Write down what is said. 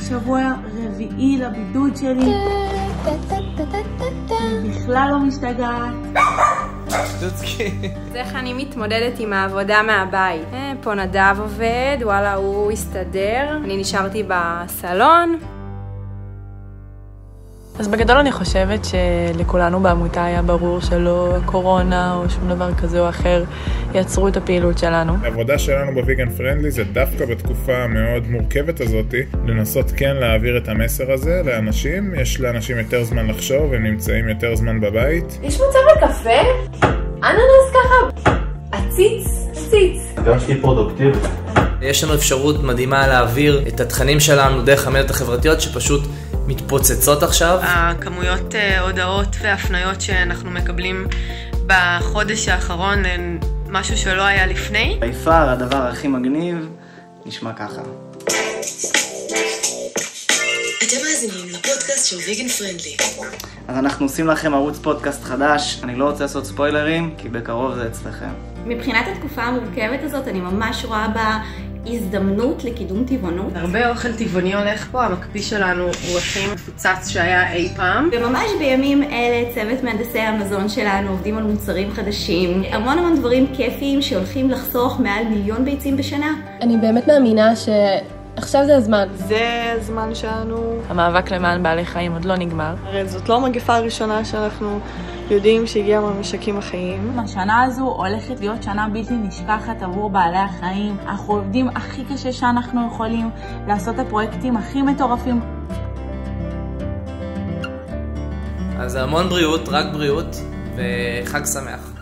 שבוע רביעי לבידוד שלי. אני בכלל לא משתגעת. זה איך אני מתמודדת עם העבודה מהבית. אה, פה נדב עובד, וואלה, הוא הסתדר. אני נשארתי בסלון. אז בגדול אני חושבת שלכולנו בעמותה היה ברור שלא קורונה או שום דבר כזה או אחר יעצרו את הפעילות שלנו. העבודה שלנו בוויגן פרנדלי זה דווקא בתקופה המאוד מורכבת הזאת, לנסות כן להעביר את המסר הזה לאנשים. יש לאנשים יותר זמן לחשוב, הם נמצאים יותר זמן בבית. יש מצב לקפה? אננס ככה? עציץ? עציץ. הרגשתי פרודוקטיבית. יש לנו אפשרות מדהימה להעביר את התכנים שלנו דרך המדיות החברתיות שפשוט מתפוצצות עכשיו. הכמויות אה, הודעות והפניות שאנחנו מקבלים בחודש האחרון הן משהו שלא היה לפני. ביפר הדבר הכי מגניב נשמע ככה. אתם מאזינים לפודקאסט של ויגן פרנדלי. אז אנחנו עושים לכם ערוץ פודקאסט חדש, אני לא רוצה לעשות ספוילרים, כי בקרוב זה אצלכם. מבחינת התקופה המורכבת הזאת, אני ממש רואה בה הזדמנות לקידום טבעונות. הרבה אוכל טבעוני הולך פה, המקפיא שלנו הוא הכי מפוצץ שהיה אי פעם. וממש בימים אלה צוות מהנדסי המזון שלנו עובדים על מוצרים חדשים. המון המון דברים כיפיים שהולכים לחסוך מעל מיליון ביצים בשנה. אני באמת מאמינה ש... עכשיו זה הזמן. זה הזמן שלנו. המאבק למען בעלי חיים עוד לא נגמר. הרי זאת לא מגפה ראשונה שאנחנו יודעים שהגיעה מהמשקים החיים. השנה הזו הולכת להיות שנה בלתי נשכחת עבור בעלי החיים. אנחנו עובדים הכי קשה שאנחנו יכולים לעשות את הפרויקטים הכי מטורפים. אז המון בריאות, רק בריאות, וחג שמח.